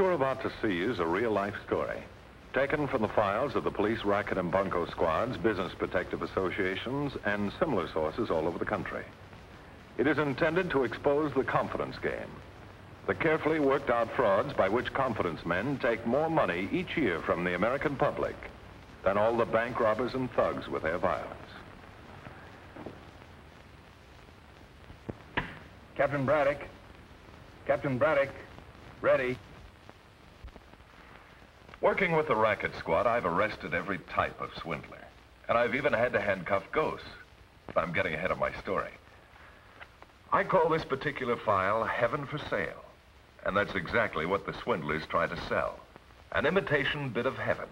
you're about to see is a real-life story. Taken from the files of the police racket and bunco squads, business protective associations, and similar sources all over the country. It is intended to expose the confidence game. The carefully worked out frauds by which confidence men take more money each year from the American public than all the bank robbers and thugs with their violence. Captain Braddock. Captain Braddock. Ready. Working with the racket squad, I've arrested every type of swindler. And I've even had to handcuff ghosts. But I'm getting ahead of my story. I call this particular file Heaven for Sale. And that's exactly what the swindlers try to sell. An imitation bit of heaven.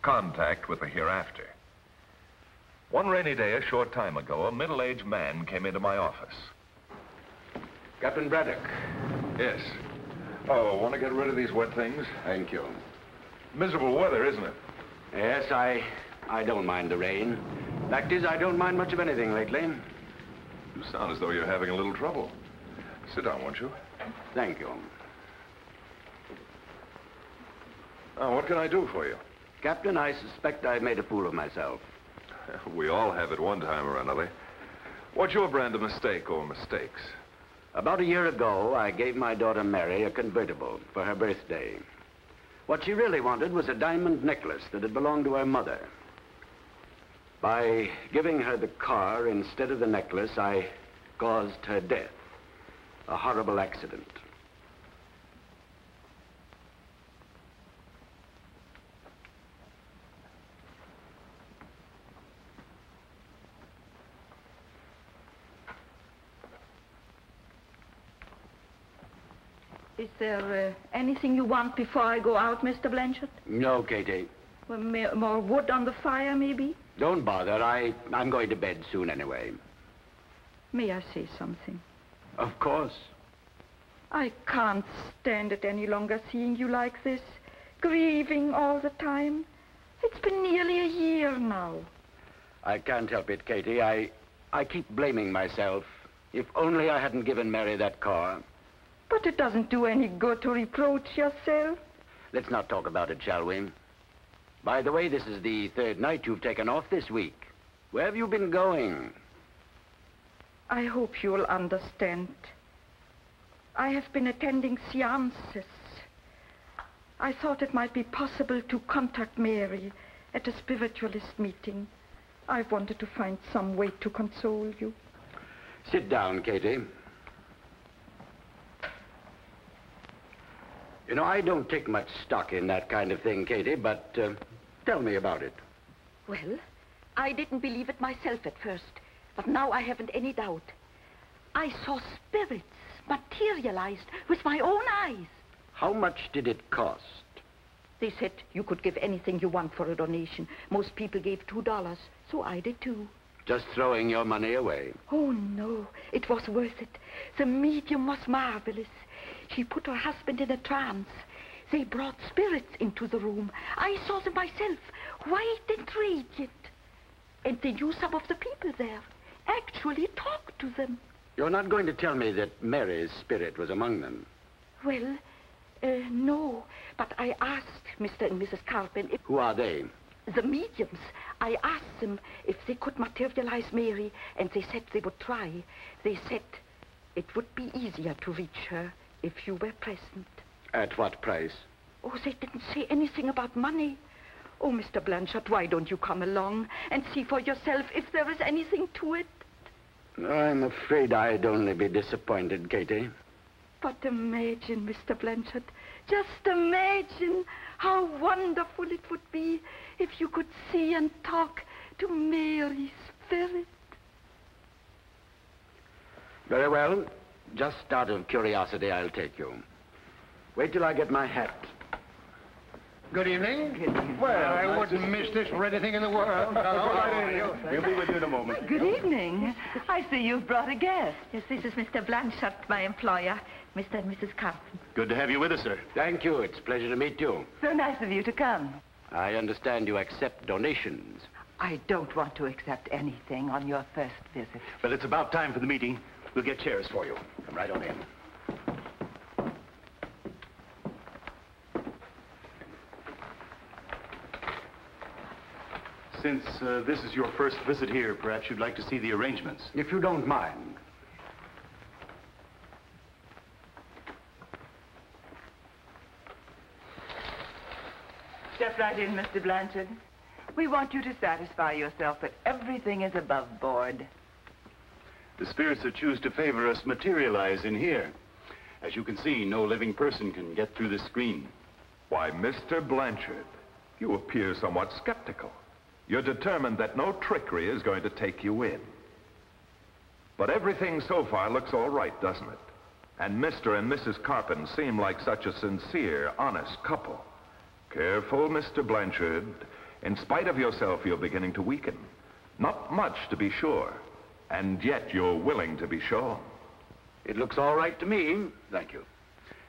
Contact with the hereafter. One rainy day a short time ago, a middle-aged man came into my office. Captain Braddock. Yes. Oh, want to get rid of these wet things? Thank you. Miserable weather, isn't it? Yes, I... I don't mind the rain. Fact is, I don't mind much of anything lately. You sound as though you're having a little trouble. Sit down, won't you? Thank you. Now, what can I do for you? Captain, I suspect I've made a fool of myself. We all have at one time or another. What's your brand of mistake or mistakes? About a year ago, I gave my daughter Mary a convertible for her birthday. What she really wanted was a diamond necklace that had belonged to her mother. By giving her the car instead of the necklace, I caused her death. A horrible accident. Is there uh, anything you want before I go out, Mr. Blanchard? No, Katie. Well, more wood on the fire, maybe? Don't bother. I, I'm going to bed soon anyway. May I say something? Of course. I can't stand it any longer seeing you like this, grieving all the time. It's been nearly a year now. I can't help it, Katie. I, I keep blaming myself. If only I hadn't given Mary that car. But it doesn't do any good to reproach yourself. Let's not talk about it, shall we? By the way, this is the third night you've taken off this week. Where have you been going? I hope you'll understand. I have been attending seances. I thought it might be possible to contact Mary at a spiritualist meeting. I've wanted to find some way to console you. Sit down, Katie. You know, I don't take much stock in that kind of thing, Katie, but uh, tell me about it. Well, I didn't believe it myself at first, but now I haven't any doubt. I saw spirits materialized with my own eyes. How much did it cost? They said you could give anything you want for a donation. Most people gave two dollars, so I did too. Just throwing your money away. Oh, no. It was worth it. The medium was marvelous. She put her husband in a trance. They brought spirits into the room. I saw them myself, white and radiant. And they knew some of the people there. Actually talked to them. You're not going to tell me that Mary's spirit was among them. Well, uh, no. But I asked Mr. and Mrs. Carpin if... Who are they? The mediums. I asked them if they could materialize Mary, and they said they would try. They said it would be easier to reach her if you were present. At what price? Oh, they didn't say anything about money. Oh, Mr. Blanchard, why don't you come along and see for yourself if there is anything to it? I'm afraid I'd only be disappointed, Katie. But imagine, Mr. Blanchard, just imagine how wonderful it would be if you could see and talk to Mary's spirit. Very well. Just out of curiosity, I'll take you. Wait till I get my hat. Good evening. Well, I wouldn't miss this for anything in the world. We'll be with you in a moment. Good evening. I see you've brought a guest. Yes, this is Mr. Blanchard, my employer, Mr. and Mrs. Carlton. Good to have you with us, sir. Thank you. It's a pleasure to meet you. So nice of you to come. I understand you accept donations. I don't want to accept anything on your first visit. Well, it's about time for the meeting. We'll get chairs for you. Come right on in. Since uh, this is your first visit here, perhaps you'd like to see the arrangements. If you don't mind. Step right in, Mr. Blanchard. We want you to satisfy yourself that everything is above board. The spirits that choose to favor us materialize in here. As you can see, no living person can get through this screen. Why, Mr. Blanchard, you appear somewhat skeptical. You're determined that no trickery is going to take you in. But everything so far looks all right, doesn't it? And Mr. and Mrs. Carpin seem like such a sincere, honest couple. Careful, Mr. Blanchard. In spite of yourself, you're beginning to weaken. Not much, to be sure. And yet you're willing to be sure. It looks all right to me. Thank you.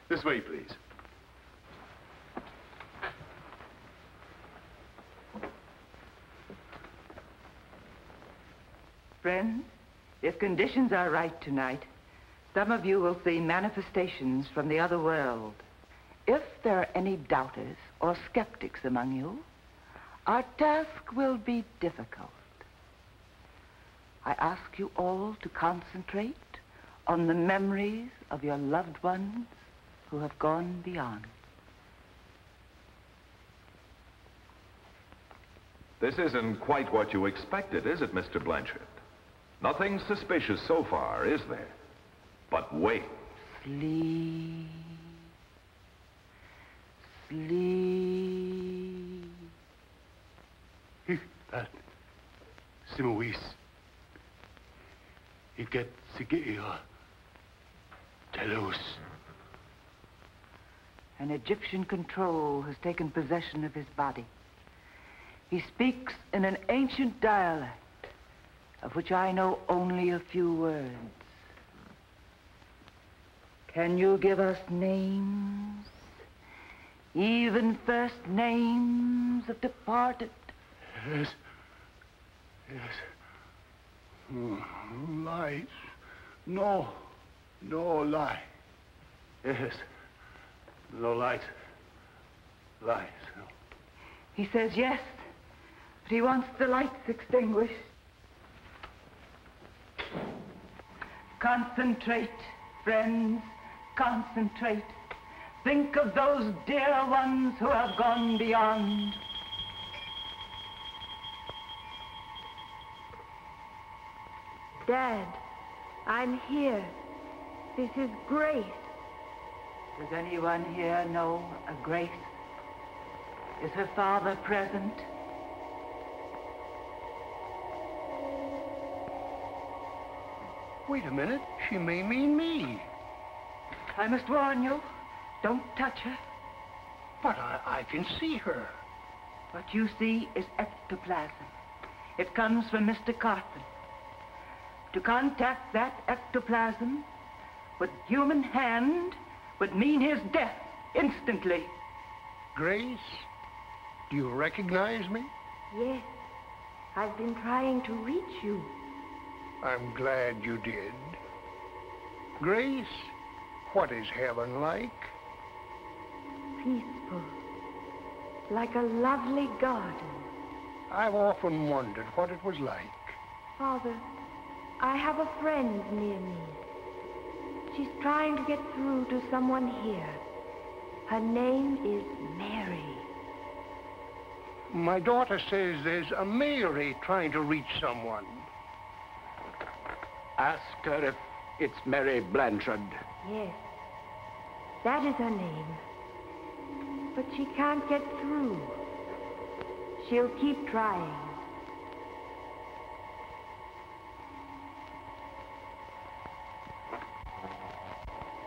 This way, please. Friends, if conditions are right tonight, some of you will see manifestations from the other world. If there are any doubters or skeptics among you, our task will be difficult. I ask you all to concentrate on the memories of your loved ones who have gone beyond. This isn't quite what you expected, is it, Mr. Blanchard? Nothing suspicious so far, is there? But wait. Sleep. Sleep. That Simois. He get Sigia. Telos. An Egyptian control has taken possession of his body. He speaks in an ancient dialect of which I know only a few words. Can you give us names? Even first names of departed? Yes. Yes. Lies. No. No lie. Yes. No light. Light. He says yes, but he wants the lights extinguished. Concentrate, friends, concentrate. Think of those dear ones who have gone beyond. Dad, I'm here. This is Grace. Does anyone here know a Grace? Is her father present? Wait a minute. She may mean me. I must warn you, don't touch her. But I, I can see her. What you see is ectoplasm. It comes from Mr. Carpin. To contact that ectoplasm with human hand would mean his death instantly. Grace, do you recognize me? Yes, I've been trying to reach you. I'm glad you did. Grace, what is heaven like? Peaceful. Like a lovely garden. I've often wondered what it was like. Father, I have a friend near me. She's trying to get through to someone here. Her name is Mary. My daughter says there's a Mary trying to reach someone. Ask her if it's Mary Blanchard. Yes, that is her name. But she can't get through. She'll keep trying.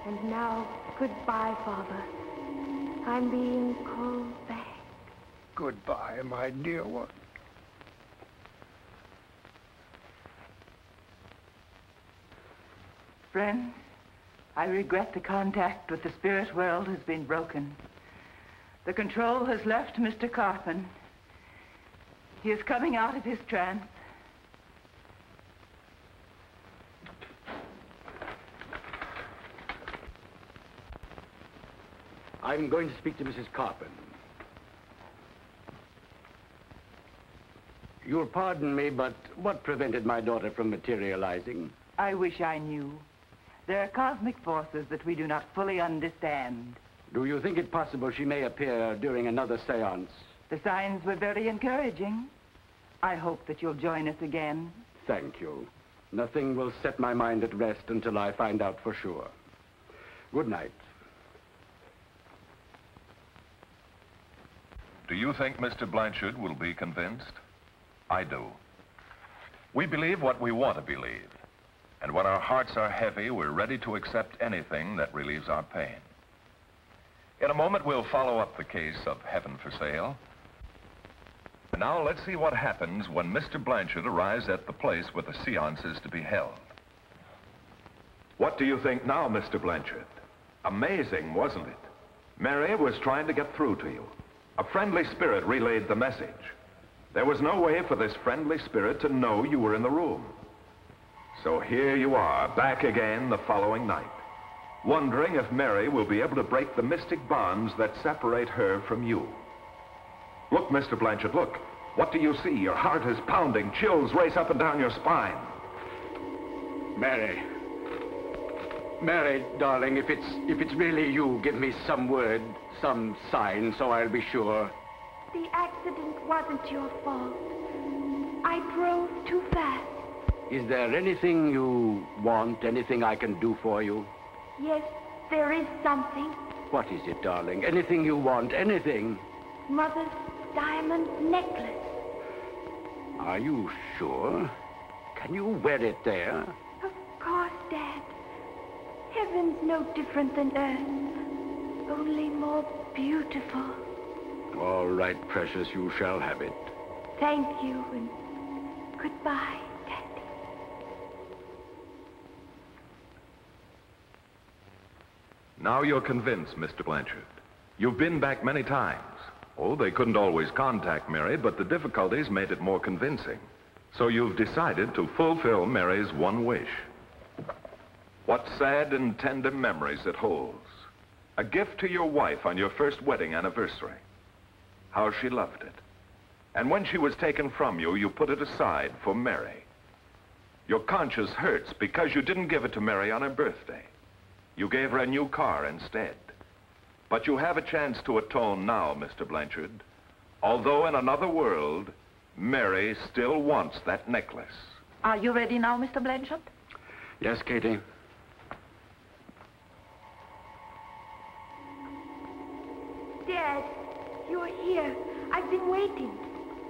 And now, goodbye, Father. I'm being called back. Goodbye, my dear one. Friends, I regret the contact with the spirit world has been broken. The control has left Mr. Carpin. He is coming out of his trance. I'm going to speak to Mrs. Carpin. You'll pardon me, but what prevented my daughter from materializing? I wish I knew. There are cosmic forces that we do not fully understand. Do you think it possible she may appear during another seance? The signs were very encouraging. I hope that you'll join us again. Thank you. Nothing will set my mind at rest until I find out for sure. Good night. Do you think Mr. Blanchard will be convinced? I do. We believe what we want to believe. And when our hearts are heavy, we're ready to accept anything that relieves our pain. In a moment, we'll follow up the case of Heaven for Sale. Now let's see what happens when Mr. Blanchard arrives at the place where the seance is to be held. What do you think now, Mr. Blanchard? Amazing, wasn't it? Mary was trying to get through to you. Friendly spirit relayed the message. There was no way for this friendly spirit to know you were in the room. So here you are, back again the following night, wondering if Mary will be able to break the mystic bonds that separate her from you. Look, Mr. Blanchard, look. What do you see? Your heart is pounding. Chills race up and down your spine. Mary. Mary, darling, if it's if it's really you, give me some word, some sign, so I'll be sure. The accident wasn't your fault. I drove too fast. Is there anything you want, anything I can do for you? Yes, there is something. What is it, darling? Anything you want, anything? Mother's diamond necklace. Are you sure? Can you wear it there? Of course, Dad. Heaven's no different than earth, only more beautiful. All right, precious, you shall have it. Thank you, and goodbye, Daddy. Now you're convinced, Mr. Blanchard. You've been back many times. Oh, they couldn't always contact Mary, but the difficulties made it more convincing. So you've decided to fulfill Mary's one wish. What sad and tender memories it holds. A gift to your wife on your first wedding anniversary. How she loved it. And when she was taken from you, you put it aside for Mary. Your conscience hurts because you didn't give it to Mary on her birthday. You gave her a new car instead. But you have a chance to atone now, Mr. Blanchard. Although in another world, Mary still wants that necklace. Are you ready now, Mr. Blanchard? Yes, Katie? Dad, you're here. I've been waiting.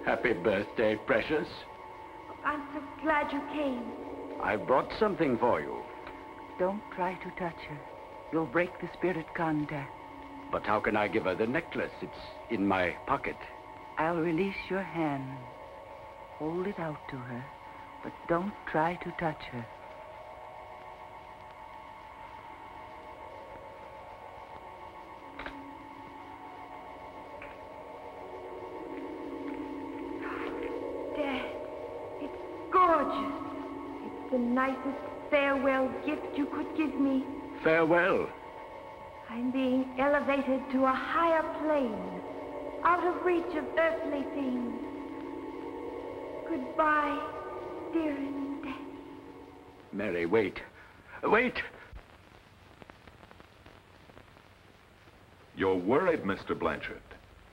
Happy birthday, precious. I'm so glad you came. I brought something for you. Don't try to touch her. You'll break the spirit contact. But how can I give her the necklace? It's in my pocket. I'll release your hand. Hold it out to her, but don't try to touch her. The nicest farewell gift you could give me. Farewell. I'm being elevated to a higher plane, out of reach of earthly things. Goodbye, dear and Daddy. Mary, wait. Wait! You're worried, Mr. Blanchard.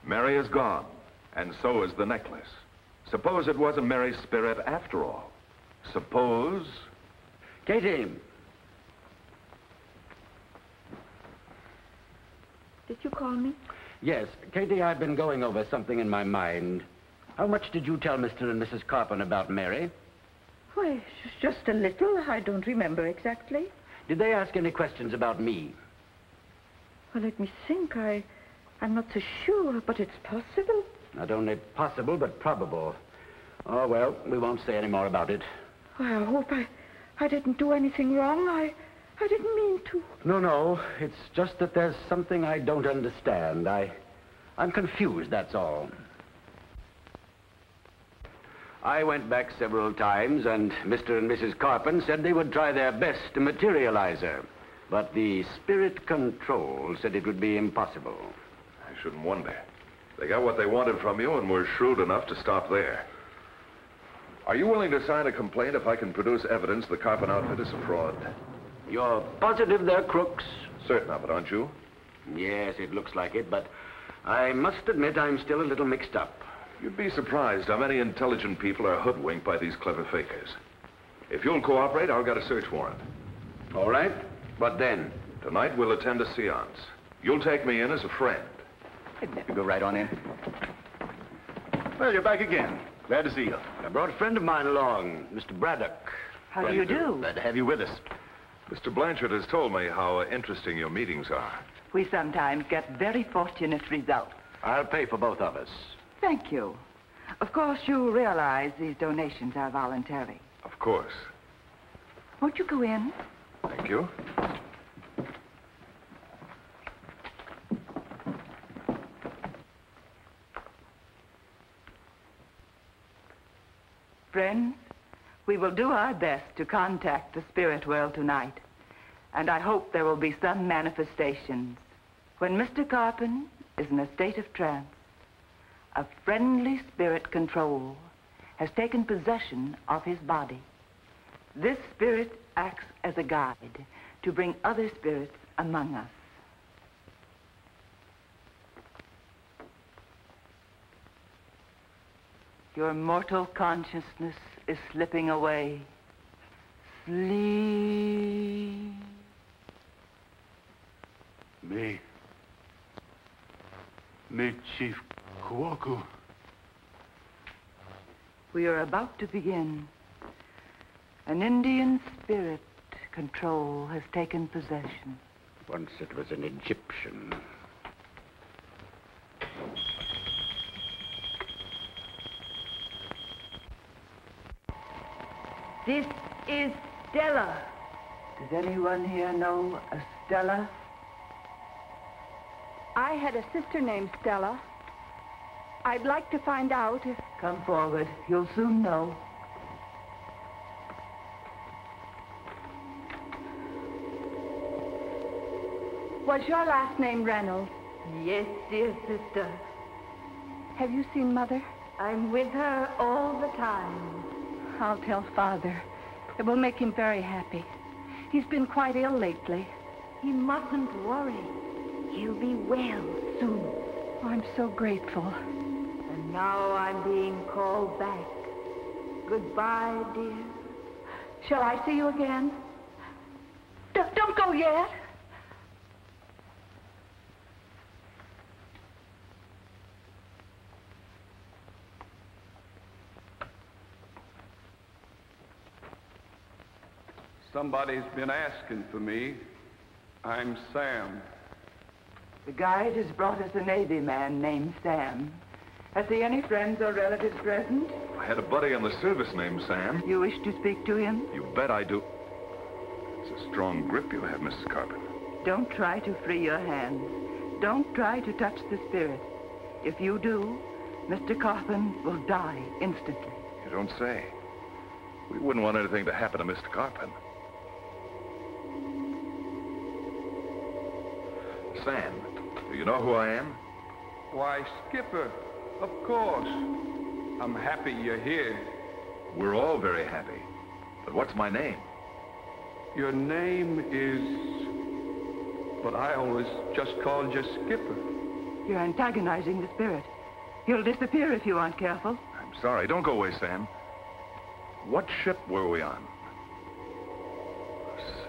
Mary is gone, and so is the necklace. Suppose it wasn't Mary's spirit after all. Suppose... Katie! Did you call me? Yes, Katie, I've been going over something in my mind. How much did you tell Mr. and Mrs. Carpin about Mary? Why, just a little. I don't remember exactly. Did they ask any questions about me? Well, let me think. I, I'm not so sure, but it's possible. Not only possible, but probable. Oh, well, we won't say any more about it. Well, I hope I, I didn't do anything wrong. I, I didn't mean to. No, no. It's just that there's something I don't understand. I, I'm confused, that's all. I went back several times, and Mr. and Mrs. Carpin said they would try their best to materialize her. But the spirit control said it would be impossible. I shouldn't wonder. They got what they wanted from you and were shrewd enough to stop there. Are you willing to sign a complaint if I can produce evidence the Carpin outfit is a fraud? You're positive they're crooks? Certain of it, aren't you? Yes, it looks like it, but I must admit I'm still a little mixed up. You'd be surprised how many intelligent people are hoodwinked by these clever fakers. If you'll cooperate, I'll get a search warrant. All right. but then? Tonight we'll attend a seance. You'll take me in as a friend. You go right on in. Well, you're back again. Glad to see you. I brought a friend of mine along, Mr. Braddock. How do you do? Glad to have you with us. Mr. Blanchard has told me how interesting your meetings are. We sometimes get very fortunate results. I'll pay for both of us. Thank you. Of course, you realize these donations are voluntary. Of course. Won't you go in? Thank you. Friends, we will do our best to contact the spirit world tonight. And I hope there will be some manifestations. When Mr. Carpin is in a state of trance, a friendly spirit control has taken possession of his body. This spirit acts as a guide to bring other spirits among us. Your mortal consciousness is slipping away. Sleep. Me. Me, Chief Kuoku. We are about to begin. An Indian spirit control has taken possession. Once it was an Egyptian. This is Stella. Does anyone here know a Stella? I had a sister named Stella. I'd like to find out if... Come forward. You'll soon know. Was your last name Reynolds? Yes, dear sister. Have you seen Mother? I'm with her all the time. I'll tell Father. It will make him very happy. He's been quite ill lately. He mustn't worry. He'll be well soon. Oh, I'm so grateful. And now I'm being called back. Goodbye, dear. Shall I see you again? D- don't go yet. Somebody's been asking for me. I'm Sam. The guide has brought us a Navy man named Sam. Has he any friends or relatives present? I had a buddy in the service named Sam. You wish to speak to him? You bet I do. It's a strong grip you have, Mrs. Carpenter. Don't try to free your hands. Don't try to touch the spirit. If you do, Mr. Carpin will die instantly. You don't say. We wouldn't want anything to happen to Mr. Carpin. Sam, do you know who I am? Why, Skipper, of course. I'm happy you're here. We're all very happy. But what's my name? Your name is... But I always just called you Skipper. You're antagonizing the spirit. He'll disappear if you aren't careful. I'm sorry. Don't go away, Sam. What ship were we on?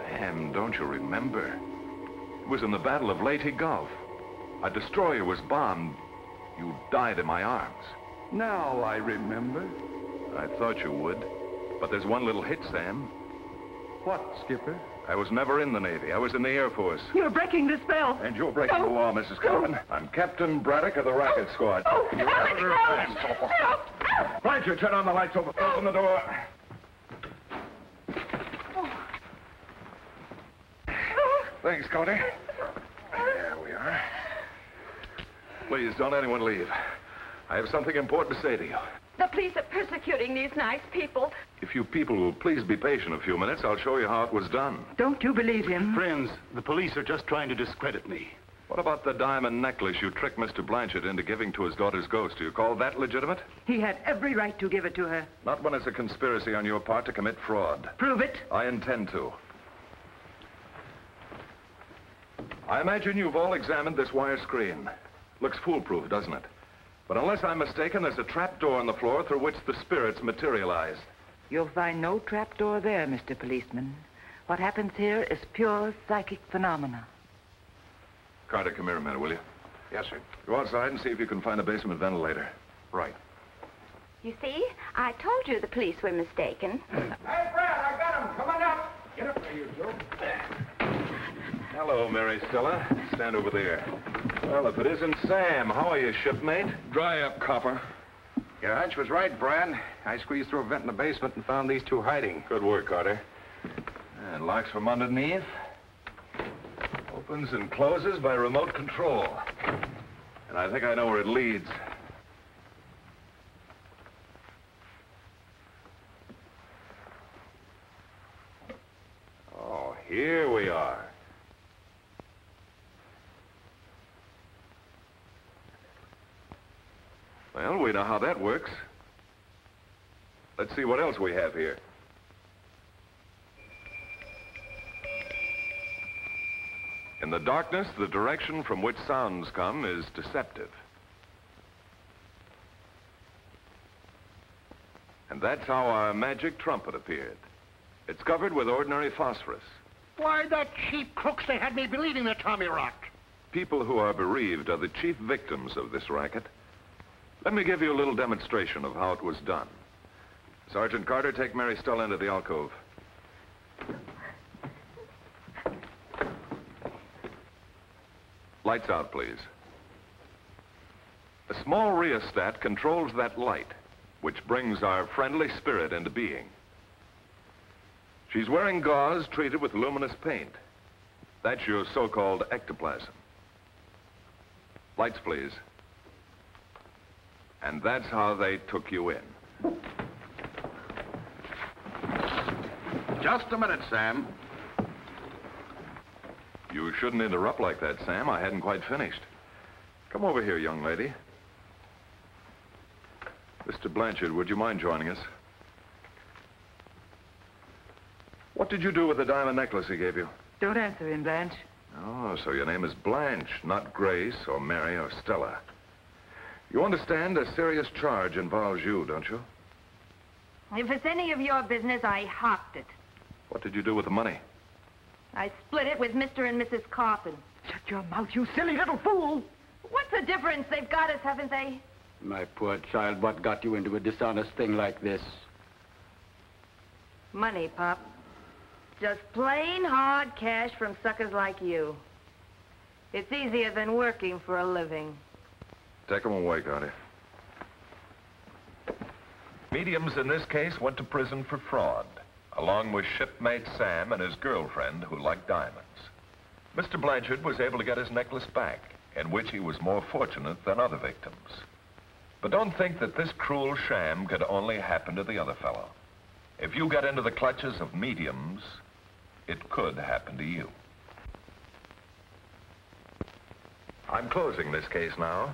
Sam, don't you remember? It was in the Battle of Leyte Gulf. A destroyer was bombed. You died in my arms. Now I remember. I thought you would. But there's one little hit, Sam. What, Skipper? I was never in the Navy. I was in the Air Force. You're breaking the spell. And you're breaking the law, Mrs. Carpin. I'm Captain Braddock of the Racket oh, Squad. Oh, You're out of her hands. Blanchard, turn on the lights over. Open the door. Thanks, Cody. There we are. Please, don't anyone leave. I have something important to say to you. The police are persecuting these nice people. If you people will please be patient a few minutes, I'll show you how it was done. Don't you believe him? Friends, the police are just trying to discredit me. What about the diamond necklace you tricked Mr. Blanchard into giving to his daughter's ghost? Do you call that legitimate? He had every right to give it to her. Not when it's a conspiracy on your part to commit fraud. Prove it. I intend to. I imagine you've all examined this wire screen. Looks foolproof, doesn't it? But unless I'm mistaken, there's a trap door in the floor through which the spirits materialize. You'll find no trap door there, Mr. Policeman. What happens here is pure psychic phenomena. Carter, come here a minute, will you? Yes, sir. Go outside and see if you can find a basement ventilator. Right. You see, I told you the police were mistaken. Hey, Brad, I got him. Come on up. Get up there, you two. Hello, Mary Stella. Stand over there. Well, if it isn't Sam, how are you, shipmate? Dry up, copper. Your hunch was right, Brad. I squeezed through a vent in the basement and found these two hiding. Good work, Carter. And locks from underneath. Opens and closes by remote control. And I think I know where it leads. Oh, here we are. Well, we know how that works. Let's see what else we have here. In the darkness, the direction from which sounds come is deceptive. And that's how our magic trumpet appeared. It's covered with ordinary phosphorus. Why, the cheap crooks, they had me believing the Tommy Rock. People who are bereaved are the chief victims of this racket. Let me give you a little demonstration of how it was done. Sergeant Carter, take Mary Stella into the alcove. Lights out, please. A small rheostat controls that light, which brings our friendly spirit into being. She's wearing gauze treated with luminous paint. That's your so-called ectoplasm. Lights, please. And that's how they took you in. Just a minute, Sam. You shouldn't interrupt like that, Sam. I hadn't quite finished. Come over here, young lady. Mr. Blanchard, would you mind joining us? What did you do with the diamond necklace he gave you? Don't answer him, Blanche. Oh, so your name is Blanche, not Grace or Mary or Stella. You understand a serious charge involves you, don't you? If it's any of your business, I hocked it. What did you do with the money? I split it with Mr. and Mrs. Carpin. Shut your mouth, you silly little fool. What's the difference? They've got us, haven't they? My poor child, what got you into a dishonest thing like this? Money, Pop. Just plain hard cash from suckers like you. It's easier than working for a living. Take them away, Carter. Mediums in this case went to prison for fraud, along with shipmate Sam and his girlfriend who liked diamonds. Mr. Blanchard was able to get his necklace back, in which he was more fortunate than other victims. But don't think that this cruel sham could only happen to the other fellow. If you get into the clutches of mediums, it could happen to you. I'm closing this case now,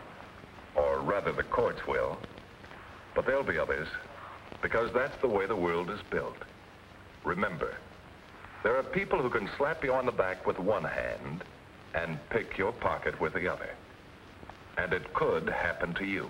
or rather the courts will, but there'll be others, because that's the way the world is built. Remember, there are people who can slap you on the back with one hand and pick your pocket with the other. And it could happen to you.